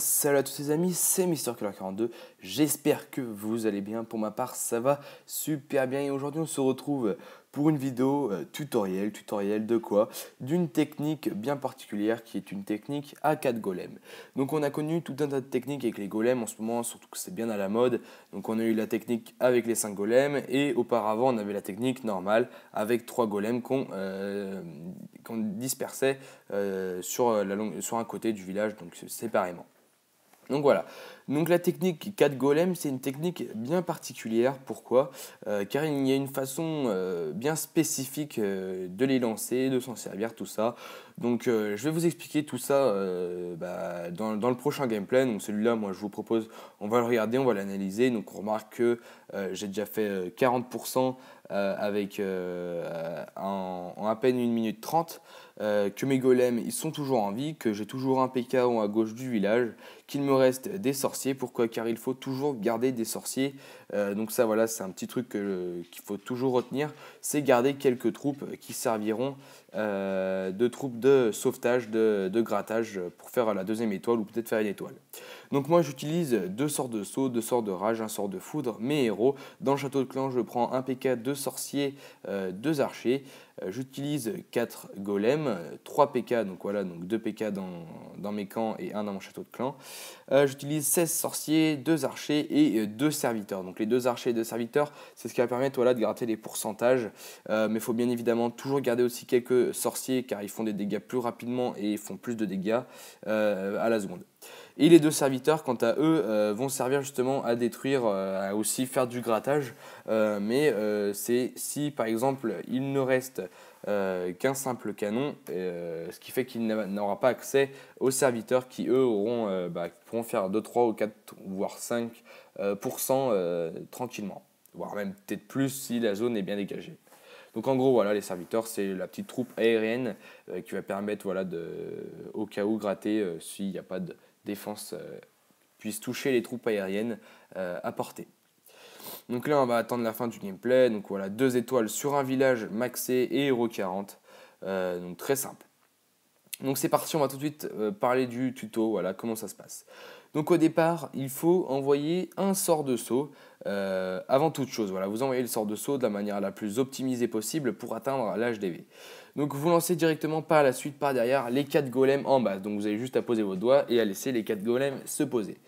salut à tous les amis, c'est MrKiller42, j'espère que vous allez bien, pour ma part ça va super bien et aujourd'hui on se retrouve pour une vidéo euh, tutoriel. Tutoriel de quoi? D'une technique bien particulière qui est une technique à 4 golems. Donc on a connu tout un tas de techniques avec les golems en ce moment, surtout que c'est bien à la mode. Donc on a eu la technique avec les 5 golems et auparavant on avait la technique normale avec 3 golems qu'on euh, dispersait euh, sur, la sur un côté du village, donc séparément. Donc voilà. Donc la technique 4 golems, c'est une technique bien particulière. Pourquoi? Euh, Car il y a une façon euh, bien spécifique euh, de les lancer, de s'en servir, tout ça. Donc je vais vous expliquer tout ça bah, dans, dans, le prochain gameplay. Donc celui-là, moi je vous propose, on va le regarder, on va l'analyser. Donc on remarque que j'ai déjà fait 40% avec en, en, à peine 1 minute 30. Que mes golems ils sont toujours en vie, que j'ai toujours un PK à gauche du village, qu'il me reste des sorciers. Pourquoi? Car il faut toujours garder des sorciers. Euh, donc ça voilà, c'est un petit truc qu'il faut toujours retenir. C'est garder quelques troupes qui serviront euh, de troupes de sauvetage, de, de, grattage pour faire la deuxième étoile ou peut-être faire une étoile. Donc moi j'utilise deux sorts de saut, deux sorts de rage, un sort de foudre, mes héros. Dans le château de clan je prends un PK, deux sorciers, euh, deux archers. Euh, j'utilise 4 golems, 3 PK, donc voilà, donc 2 PK dans, dans mes camps et un dans mon château de clan. J'utilise 16 sorciers, 2 archers et 2 serviteurs. Donc les 2 archers et 2 serviteurs, c'est ce qui va permettre voilà, de garder les pourcentages. mais il faut bien évidemment toujours garder aussi quelques sorciers car ils font des dégâts plus rapidement et font plus de dégâts à la seconde. Et les deux serviteurs, quant à eux, euh, vont servir justement à détruire, euh, à aussi faire du grattage. Euh, mais c'est si par exemple il ne reste qu'un simple canon, ce qui fait qu'il n'aura pas accès aux serviteurs qui eux auront, bah, pourront faire 2, 3 ou 4 voire 5% tranquillement. Voire même peut-être plus si la zone est bien dégagée. Donc en gros, voilà, les serviteurs, c'est la petite troupe aérienne qui va permettre, voilà, de, au cas où, gratter s'il n'y a pas de, défense euh, puisse toucher les troupes aériennes euh, à portée. Donc là, on va attendre la fin du gameplay. Donc voilà, deux étoiles sur un village maxé et héros 40. Euh, donc très simple. Donc c'est parti, on va tout de suite parler du tuto, voilà comment ça se passe. Donc au départ, il faut envoyer un sort de saut avant toute chose. Voilà, vous envoyez le sort de saut de la manière la plus optimisée possible pour atteindre l'HDV. Donc vous lancez directement par la suite, par derrière, les 4 golems en bas. Donc vous avez juste à poser vos doigts et à laisser les 4 golems se poser.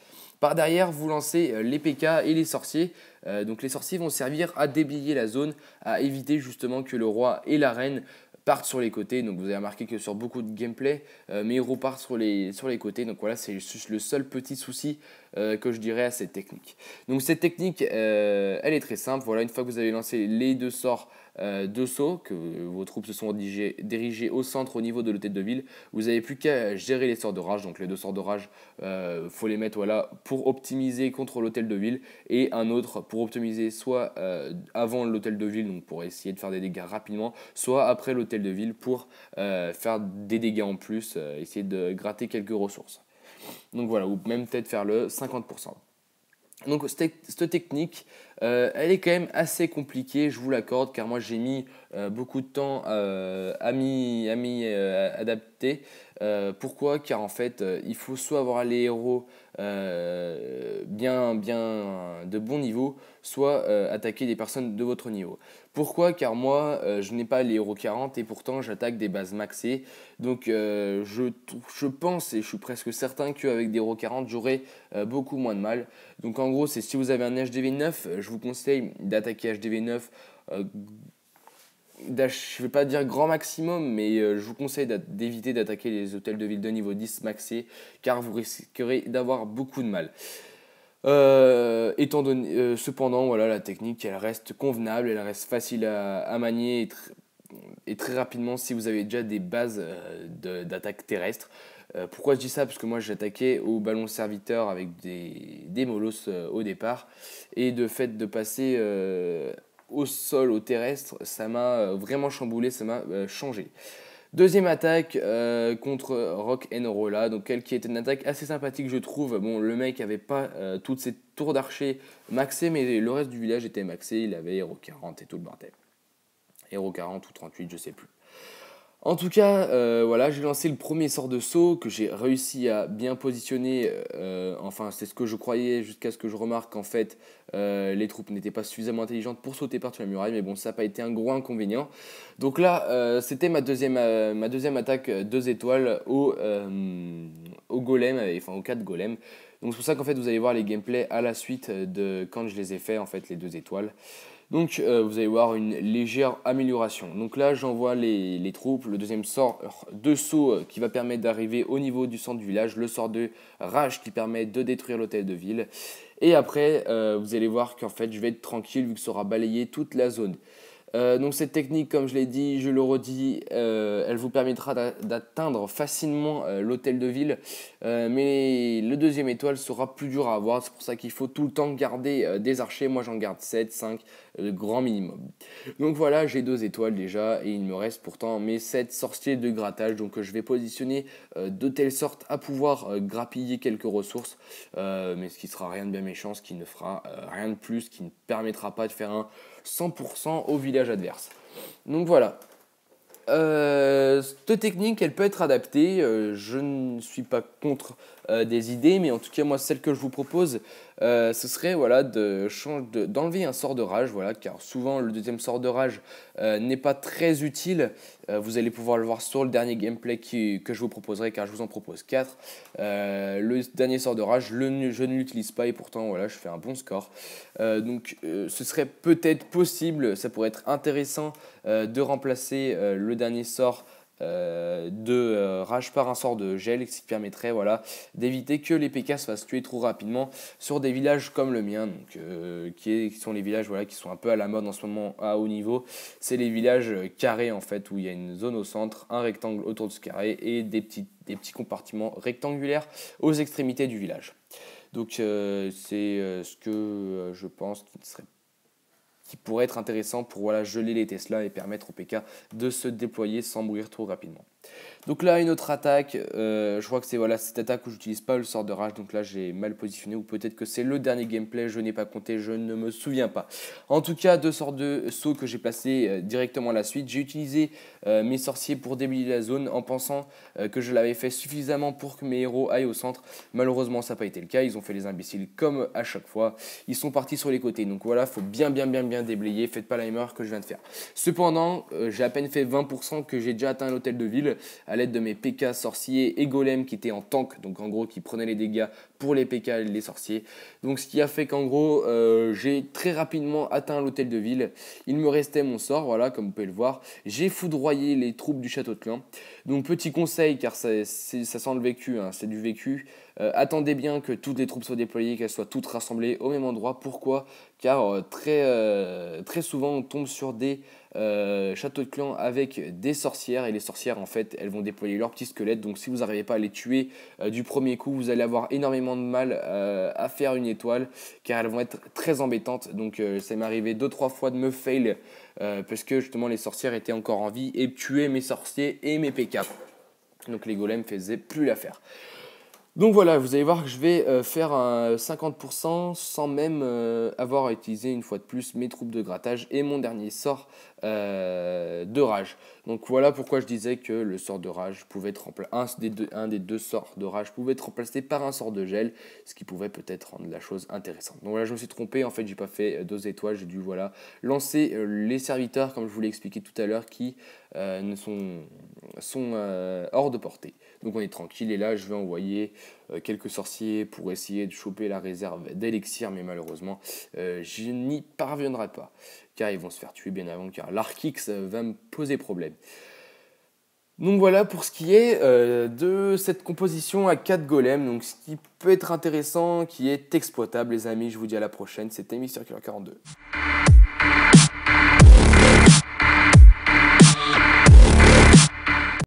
Par derrière, vous lancez euh, les PK et les sorciers. Euh, donc les sorciers vont servir à déblayer la zone, à éviter justement que le roi et la reine partent sur les côtés. Donc vous avez remarqué que sur beaucoup de gameplay, euh, mes héros partent sur les, sur les côtés. Donc voilà, c'est le seul petit souci que je dirais à cette technique. Donc cette technique, elle est très simple. Voilà, une fois que vous avez lancé les deux sorts euh, deux sauts, que vos troupes se sont dirigées, au centre au niveau de l'hôtel de ville. Vous n'avez plus qu'à gérer les sorts de rage. Donc les deux sorts de rage, il euh, faut les mettre voilà, pour optimiser contre l'hôtel de ville et un autre pour optimiser soit euh, avant l'hôtel de ville, donc pour essayer de faire des dégâts rapidement, soit après l'hôtel de ville pour faire des dégâts en plus, essayer de gratter quelques ressources. Donc voilà, ou même peut-être faire le 50%. Donc cette technique, euh, elle est quand même assez compliquée, je vous l'accorde, car moi j'ai mis euh, beaucoup de temps euh, à m'y adapter. pourquoi? Car en fait, il faut soit avoir les héros bien, bien de bon niveau, soit attaquer des personnes de votre niveau. Pourquoi? Car moi, je n'ai pas les héros 40 et pourtant j'attaque des bases maxées. Donc je, je, pense et je suis presque certain qu'avec des héros 40, j'aurai beaucoup moins de mal. Donc en gros, c'est si vous avez un HDV 9, je vous conseille d'attaquer HDV 9. Euh, je ne vais pas dire grand maximum, mais euh, je vous conseille d'éviter d'attaquer les hôtels de ville de niveau 10 maxé, car vous risquerez d'avoir beaucoup de mal. Euh, étant donné, cependant, voilà, la technique, elle reste convenable, elle reste facile à, manier et, très rapidement si vous avez déjà des bases d'attaque terrestre. Euh, pourquoi je dis ça? Parce que moi j'attaquais au ballon serviteur avec des, des molosses euh, au départ. Et de fait de passer euh, au sol, au terrestre, ça m'a vraiment chamboulé, ça m'a changé. Deuxième attaque contre Rock Rolla, donc elle qui était une attaque assez sympathique je trouve. Bon, le mec avait pas toutes ses tours d'archer maxées, mais le reste du village était maxé. Il avait Hero 40 et tout le bordel. Hero 40 ou 38, je sais plus. En tout cas, euh, voilà, j'ai lancé le premier sort de saut que j'ai réussi à bien positionner. Euh, enfin, c'est ce que je croyais jusqu'à ce que je remarque qu'en fait, euh, les troupes n'étaient pas suffisamment intelligentes pour sauter par-dessus la muraille. Mais bon, ça n'a pas été un gros inconvénient. Donc là, c'était ma deuxième, attaque deux étoiles au, au golem, enfin au 4 golem. Donc c'est pour ça qu'en fait, vous allez voir les gameplays à la suite de quand je les ai fait, en fait, les deux étoiles. Donc euh, vous allez voir une légère amélioration. Donc là j'envoie les, troupes, le deuxième sort de saut euh, qui va permettre d'arriver au niveau du centre du village, le sort de rage qui permet de détruire l'hôtel de ville. Et après euh, vous allez voir qu'en fait je vais être tranquille vu que ça aura balayé toute la zone. Euh, donc cette technique, comme je l'ai dit, je le redis, euh, elle vous permettra d'atteindre facilement euh, l'hôtel de ville, mais le deuxième étoile sera plus dur à avoir, c'est pour ça qu'il faut tout le temps garder des archers, moi j'en garde 7, 5, grand minimum. Donc voilà, j'ai deux étoiles déjà, et il me reste pourtant mes 7 sorciers de grattage, donc je vais positionner de telle sorte à pouvoir grappiller quelques ressources, mais ce qui sera rien de bien méchant, ce qui ne fera rien de plus, qui ne permettra pas de faire un 100% au village adverse. Donc voilà. Euh, cette technique, elle peut être adaptée. Euh, je ne suis pas contre euh, des idées, mais en tout cas, moi, celle que je vous propose, euh, ce serait voilà, d'enlever un sort de rage, voilà, car souvent le deuxième sort de rage euh, n'est pas très utile. vous allez pouvoir le voir sur le dernier gameplay que je vous proposerai, car je vous en propose 4. le dernier sort de rage, je ne l'utilise pas et pourtant voilà, je fais un bon score. donc ce serait peut-être possible, ça pourrait être intéressant de remplacer le dernier sort euh, de euh, rage par un sort de gel qui permettrait voilà, d'éviter que les PK se fassent tuer trop rapidement sur des villages comme le mien, donc, euh, qui, sont les villages voilà, qui sont un peu à la mode en ce moment à haut niveau. C'est les villages carrés en fait où il y a une zone au centre, un rectangle autour de ce carré et des petits, des petits compartiments rectangulaires aux extrémités du village. Donc c'est ce que je pense qui serait qui pourrait être intéressant pour voilà, geler les Tesla et permettre au PK de se déployer sans mourir trop rapidement. Donc là, une autre attaque, euh, je crois que c'est voilà, cette attaque où j'utilise pas le sort de rage, donc là j'ai mal positionné, ou peut-être que c'est le dernier gameplay, je n'ai pas compté, je ne me souviens pas. En tout cas, deux sorts de sauts que j'ai placés euh, directement à la suite. J'ai utilisé euh, mes sorciers pour débiter la zone en pensant que je l'avais fait suffisamment pour que mes héros aillent au centre. Malheureusement, ça n'a pas été le cas, ils ont fait les imbéciles comme à chaque fois. Ils sont partis sur les côtés, donc voilà, faut bien bien bien bien déblayer, faites pas la erreur que je viens de faire. Cependant, j'ai à peine fait 20% que j'ai déjà atteint l'hôtel de ville à l'aide de mes PK sorciers et golems qui étaient en tank, donc en gros qui prenaient les dégâts pour les PK et les sorciers. Donc ce qui a fait qu'en gros euh, j'ai très rapidement atteint l'hôtel de ville. Il me restait mon sort, voilà comme vous pouvez le voir. J'ai foudroyé les troupes du château de clan. Donc petit conseil car ça, ça sent le vécu, hein, c'est du vécu. Euh, attendez bien que toutes les troupes soient déployées, qu'elles soient toutes rassemblées au même endroit. Pourquoi? Car euh, très, très souvent on tombe sur des châteaux de clan avec des sorcières et les sorcières en fait elles vont déployer leurs petits squelettes. Donc si vous n'arrivez pas à les tuer du premier coup, vous allez avoir énormément de mal à faire une étoile car elles vont être très embêtantes. Donc ça m'est arrivé deux trois fois de me fail parce que justement les sorcières étaient encore en vie et tuer mes sorciers et mes PK. Donc les golems faisaient plus l'affaire. Donc voilà, vous allez voir que je vais euh, faire un 50% sans même euh, avoir utilisé une fois de plus mes troupes de grattage et mon dernier sort euh, de rage. Donc voilà pourquoi je disais que le sort de rage pouvait être un des, deux, un des deux sorts de rage pouvait être remplacé par un sort de gel, ce qui pouvait peut-être rendre la chose intéressante. Donc voilà, je me suis trompé, en fait j'ai pas fait euh, deux étoiles, j'ai dû voilà lancer euh, les serviteurs comme je vous l'ai expliqué tout à l'heure qui sont hors de portée. Donc on est tranquille. Et là je vais envoyer quelques sorciers pour essayer de choper la réserve d'élixir, mais malheureusement je n'y parviendrai pas. Car ils vont se faire tuer bien avant, car l'Arkix va me poser problème. Donc voilà pour ce qui est euh, de cette composition à 4 golems, donc ce qui peut être intéressant, qui est exploitable les amis, je vous dis à la prochaine, c'était Mister 42.